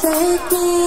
take me